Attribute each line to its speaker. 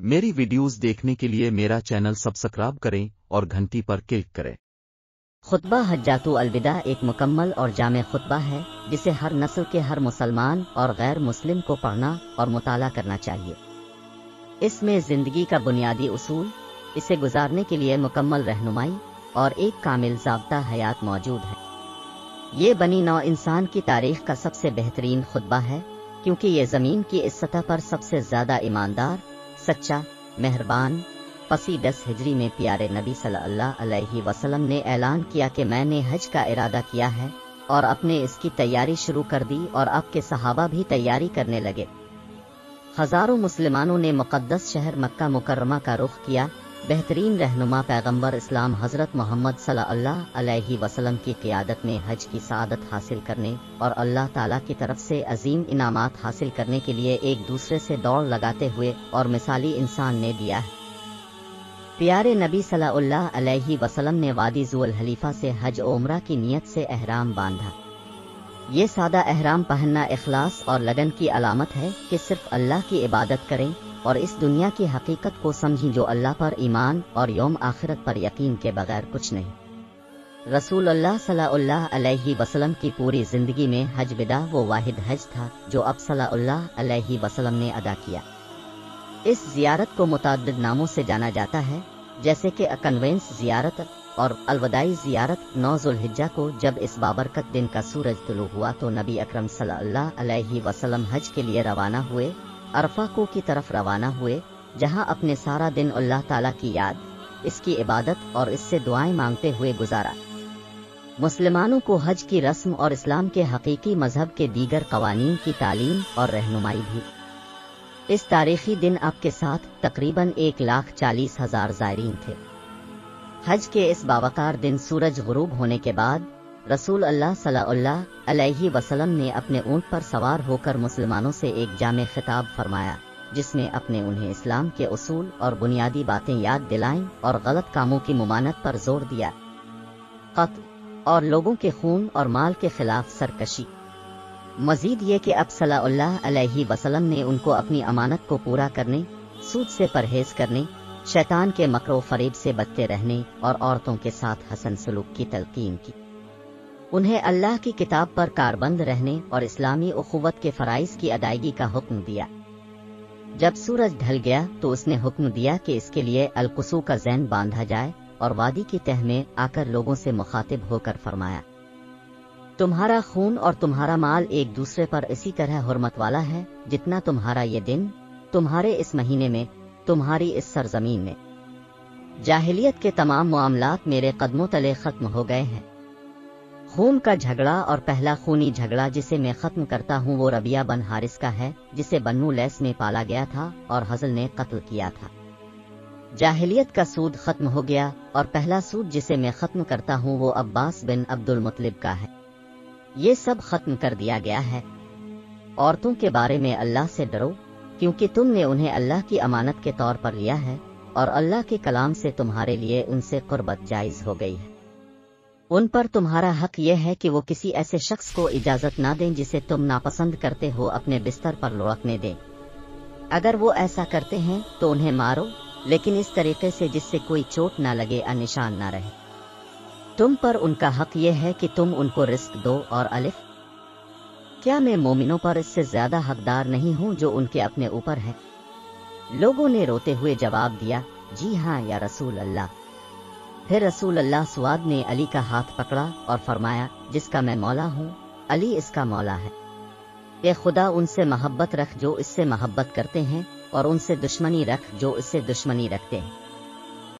Speaker 1: मेरी वीडियोस देखने के लिए मेरा चैनल सब्सक्राइब करें और घंटी पर क्लिक करें।
Speaker 2: खुतबा हजातु अलविदा एक मुकम्मल और जाम खुतबा है, जिसे हर नस्ल के हर मुसलमान और गैर मुस्लिम को पढ़ना और मुताला करना चाहिए। इसमें ज़िंदगी का बुनियादी उसूल, इसे गुजारने के लिए मुकम्मल रहनुमाई और एक कामिल जबता हयात मौजूद है। ये बनी नौ इंसान की तारीख का सबसे बेहतरीन खुतबा है, क्योंकि ये ज़मीन की इस सतह पर सबसे ज़्यादा ईमानदार सच्चा, मेहरबान, पसी दस हिजरी में प्यारे नबी सल्लल्लाहु अलैहि वसल्लम ने ऐलान किया कि मैंने हज का इरादा किया है और अपने इसकी तैयारी शुरू कर दी और आपके सहाबा भी तैयारी करने लगे। हज़ारों मुसलमानों ने मुकद्दस शहर मक्का मुकर्रमा का रुख किया बेहतरीन रहनुमा पैगंबर इस्लाम हज़रत मोहम्मद अलैहि वसल्लम की क़ियादत में हज की सआदत हासिल करने और अल्लाह ताला की तरफ़ से अजीम इनामात हासिल करने के लिए एक दूसरे से दौड़ लगाते हुए और मिसाली इंसान ने दिया है। प्यारे नबी अलैहि वसल्लम ने वादी जुल हलीफा से हज उम्र की नीयत से अहराम बांधा। ये सादा अहराम पहनना इखलास और लगन की अलामत है कि सिर्फ़ अल्लाह की इबादत करें और इस दुनिया की हकीकत को समझी जो अल्लाह पर ईमान और योम आखिरत पर यकीन के बगैर कुछ नहीं। रसूल अल्लाह सल्लल्लाहु अलैहि वसल्लम की पूरी ज़िंदगी में हज विदा वो वाहिद हज था, जो अब सलाह अलैहि वसल्लम ने अदा किया। इस जियारत को मुतद नामों से जाना जाता है, जैसे कि कन्वेंस जियारत और अलवदाई जियारत नौ जुलहिज्जा को जब इस बाबरकत दिन का सूरज तुलू हुआ तो नबी अकरम सल्लल्लाहु अलैहि हज के लिए रवाना हुए अरफा को की तरफ़ रवाना हुए, जहाँ अपने सारा दिन अल्लाह ताला की याद, इसकी इबादत और इससे दुआएँ मांगते हुए गुजारा। मुसलमानों को हज की रस्म और इस्लाम के हकीकी मज़हब के दीगर कवानीन की तालीम और रहनुमाई भी। इस तारीखी दिन आपके साथ तकरीबन एक लाख चालीस हज़ार जायरीन थे। हज के इस बावकार दिन सूरज गुरूब होने के बाद रसूल अल्लाह सल्लल्लाहु अलैहि वसल्लम ने अपने ऊँट पर सवार होकर मुसलमानों से एक जाम खिताब फरमाया, जिसमें अपने उन्हें इस्लाम के असूल और बुनियादी बातें याद दिलाएँ और गलत कामों की ममानत पर ज़ोर दिया। कत्ल और लोगों के खून और माल के खिलाफ सरकशी। मजीद ये कि अब सल्लल्लाहु अलैहि वसल्लम ने उनको अपनी अमानत को पूरा करने, सूद से परहेज करने, शैतान के मकरो फरीब से बचते रहने और औरतों के साथ हसन सलूक की तलकीन की। उन्हें अल्लाह की किताब पर कारबंद रहने और इस्लामी उखुवत के फराइज की अदायगी का हुक्म दिया। जब सूरज ढल गया तो उसने हुक्म दिया कि इसके लिए अलकुसू का जैन बांधा जाए और वादी की तह में आकर लोगों से मुखातिब होकर फरमाया, तुम्हारा खून और तुम्हारा माल एक दूसरे पर इसी तरह हुरमत वाला है, जितना तुम्हारा ये दिन, तुम्हारे इस महीने में, तुम्हारी इस सरजमीन में। जाहिलियत के तमाम मामलात मेरे कदमों तले खत्म हो गए हैं। खून का झगड़ा और पहला खूनी झगड़ा जिसे मैं खत्म करता हूँ वो रबिया बन हारिस का है, जिसे बन्नू लैस में पाला गया था और हजल ने कत्ल किया था। जाहिलियत का सूद खत्म हो गया और पहला सूद जिसे मैं खत्म करता हूँ वो अब्बास बिन अब्दुल मुतलिब का है। ये सब खत्म कर दिया गया है। औरतों के बारे में अल्लाह से डरो, क्योंकि तुमने उन्हें अल्लाह की अमानत के तौर पर लिया है और अल्लाह के कलाम से तुम्हारे लिए उनसे कुर्बत जायज़ हो गई है। उन पर तुम्हारा हक यह है कि वो किसी ऐसे शख्स को इजाज़त ना दें जिसे तुम नापसंद करते हो, अपने बिस्तर पर लुढ़कने दें। अगर वो ऐसा करते हैं तो उन्हें मारो, लेकिन इस तरीके से जिससे कोई चोट ना लगे या निशान ना रहे। तुम पर उनका हक यह है कि तुम उनको रिस्क दो और अलिफ। क्या मैं मोमिनों पर इससे ज़्यादा हकदार नहीं हूँ जो उनके अपने ऊपर है? लोगों ने रोते हुए जवाब दिया, जी हाँ या रसूल अल्लाह। फिर रसूल अल्लाह सुद ने अली का हाथ पकड़ा और फरमाया, जिसका मैं मौला हूँ, अली इसका मौला है। ये खुदा, उनसे मोहब्बत रख जो इससे मोहब्बत करते हैं और उनसे दुश्मनी रख जो इससे दुश्मनी रखते हैं।